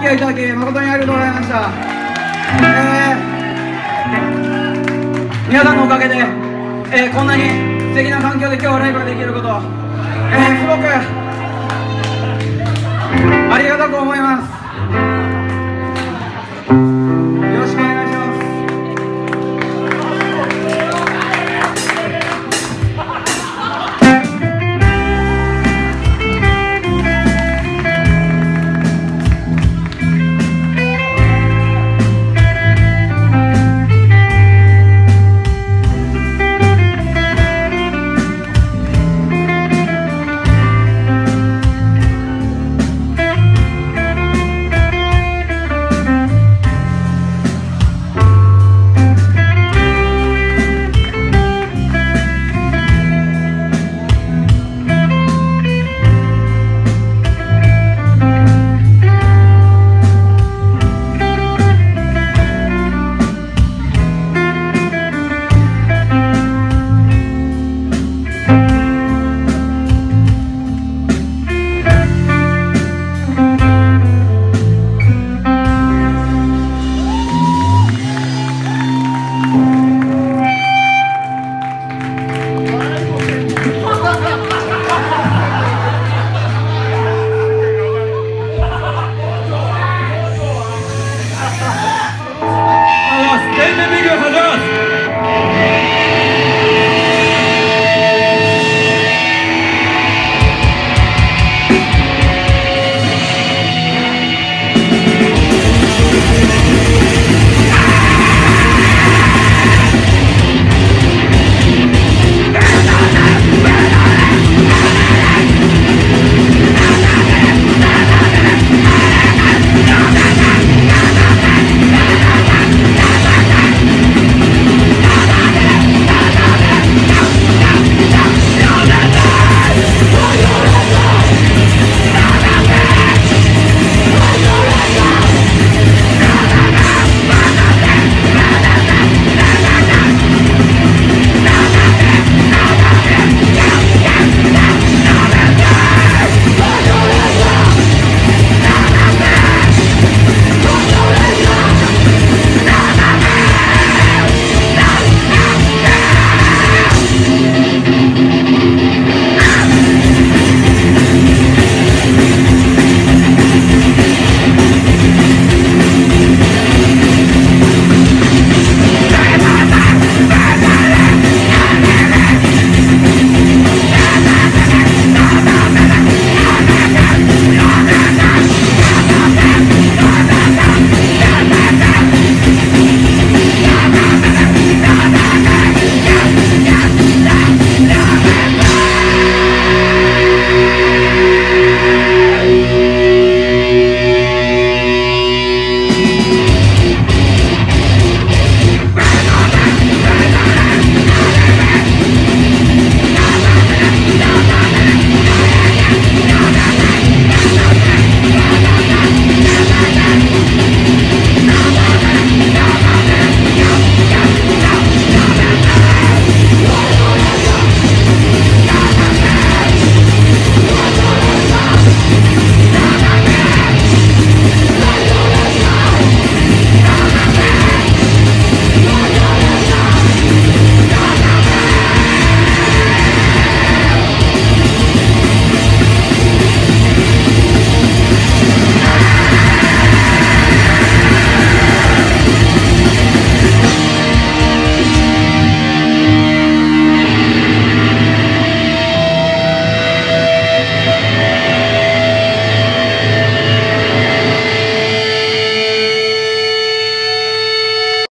き合いいただき誠にありがとうございました、えー、皆さんのおかげで、えー、こんなに素敵な環境で今日はライブができること、えー、すごくありがたく思います。